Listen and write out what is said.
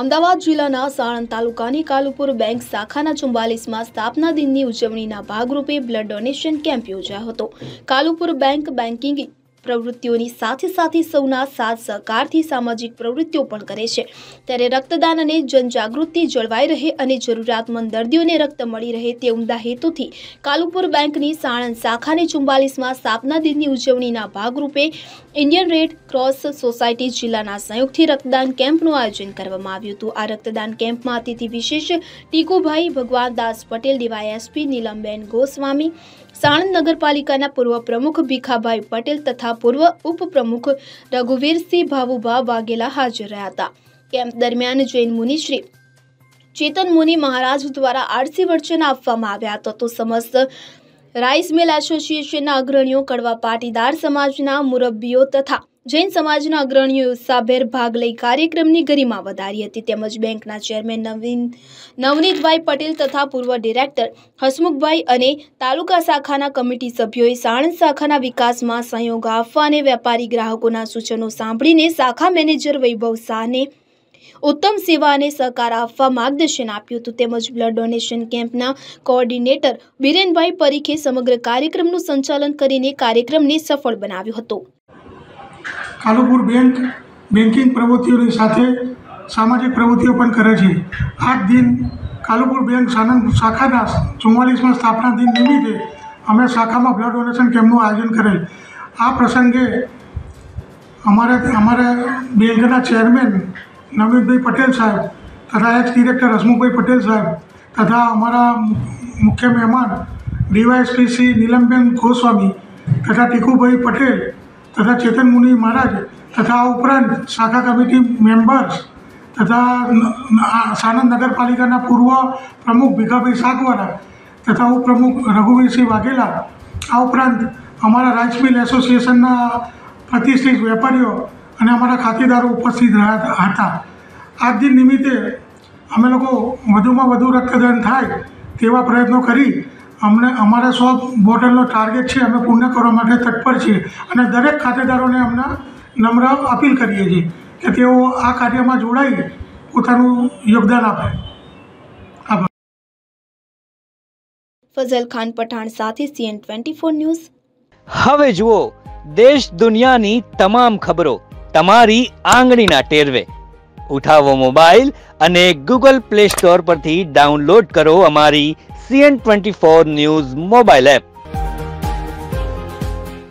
અમદાવાદ જિલ્લાના સાણંદ તાલુકાની કાલુપુર બેંક શાખાના ચુમ્બાલીસમાં સ્થાપના દિનની ઉજવણીના ભાગરૂપે બ્લડ ડોનેશન કેમ્પ યોજાયો હતો. કાલુપુર બેંક બેન્કિંગ પ્રવૃત્તિઓની સાથે સાથે સૌના સાથ સહકારથી સામાજિક પ્રવૃત્તિઓ પણ કરે છે. ત્યારે રક્તદાન અને જનજાગૃતિ જળવાઈ રહે અને જરૂરિયાતમંદ દર્દીઓને રક્ત મળી રહે તે ઉમદા હેતુથી કાલુપુર બેંકની સાણંદ શાખાની ચુમ્બાલીસમાં સ્થાપના દિનની ઉજવણીના ભાગરૂપે ઇન્ડિયન રેડ ક્રોસ સોસાયટી જિલ્લાના સંયુક્તથી રક્તદાન કેમ્પનું આયોજન કરવામાં આવ્યું હતું. આ રક્તદાન કેમ્પમાં અતિથિ વિશેષ ટીકુભાઈ ભગવાનદાસ પટેલ, ડીવાયએસપી નીલમબેન ગોસ્વામી, સાણંદ નગરપાલિકાના પૂર્વ પ્રમુખ ભીખાભાઈ પટેલ તથા પૂર્વ ઉપપ્રમુખ રઘુવીરસિંહ ભાવુભા વાઘેલા હાજર રહ્યા હતા કેમ્પ દરમિયાન જૈન મુનિ શ્રી ચેતન મુનિ મહારાજ દ્વારા આરસી વચન આપવામાં આવ્યા હતા તો સમસ્ત રાઈસ મિલ એસોસિએશનના અગ્રણીઓ કડવા પાટીદાર સમાજના મુરબ્બીઓ તથા જૈન સમાજના અગ્રણીઓ ઉત્સાહભેર ભાગ લઈ કાર્યક્રમની ગરિમા વધારી હતી. તેમજ બેંકના ચેરમેન નવીન, નવનીતભાઈ પટેલ તથા પૂર્વ ડિરેક્ટર હસમુખભાઈ અને તાલુકા શાખાના કમિટી સભ્યોએ સાણંદ શાખાના વિકાસમાં સહયોગ આપવા અને વેપારી ગ્રાહકોના સૂચનો સાંભળીને શાખા મેનેજર વૈભવ શાહને ઉત્તમ સેવા અને સહકાર આપવા માર્ગદર્શન આપ્યું હતું. તેમજ બ્લડ ડોનેશન કેમ્પના કોઓર્ડિનેટર બિરેનભાઈ પરીખે સમગ્ર કાર્યક્રમનું સંચાલન કરીને કાર્યક્રમને સફળ બનાવ્યો હતો. કાલુપુર બેંક બેન્કિંગ પ્રવૃત્તિઓની સાથે સામાજિક પ્રવૃત્તિઓ પણ કરે છે. આ દિન કાલુપુર બેંક સાનંદ શાખાના ચુમ્માલીસમાં સ્થાપના દિન નિમિત્તે અમે શાખામાં બ્લડ ડોનેશન કેમ્પનું આયોજન કરેલ. આ પ્રસંગે અમારે અમારે બેંકના ચેરમેન નવીનભાઈ પટેલ સાહેબ તથા એક્સ ડિરેક્ટર હસમુખભાઈ પટેલ સાહેબ તથા અમારા મુખ્ય મહેમાન ડીવાયએસપી શ્રી નીલમબેન ગોસ્વામી તથા ટીકુભાઈ પટેલ તથા ચેતન મુનિ મહારાજ તથા આ ઉપરાંત શાખા કમિટી મેમ્બર્સ તથા સાણંદ નગરપાલિકાના પૂર્વ પ્રમુખ ભીખાભાઈ સાગવારા તથા ઉપપ્રમુખ રઘુવીરસિંહ વાઘેલા, આ ઉપરાંત અમારા રાજમિલ એસોસિએશનના પ્રતિષ્ઠિત વેપારીઓ અને અમારા ખાતેદારો ઉપસ્થિત રહ્યા હતા. આજ દિન નિમિત્તે અમે લોકો વધુમાં વધુ રક્તદાન થાય તેવા પ્રયત્નો કરી અમને અમારા સો બોટલનો ટાર્ગેટ છે અમે પૂર્ણ કરવા માટે તત્પર છીએ અને દરેક ખાતેદારોને અમને નમ્ર અપીલ કરીએ છીએ કે તેઓ આ કાર્યમાં જોડાઈ પોતાનું યોગદાન આપે. ફઝલ ખાન પઠાણ સાથે સીએન ટ્વેન્ટી ફોર ન્યૂઝ. હવે જુઓ દેશ દુનિયાની તમામ ખબરો તમારી આંગળીના ટેરવે. ઉઠાવો મોબાઈલ અને ગૂગલ પ્લે સ્ટોર પરથી ડાઉનલોડ કરો અમારી CN twenty four news mobile app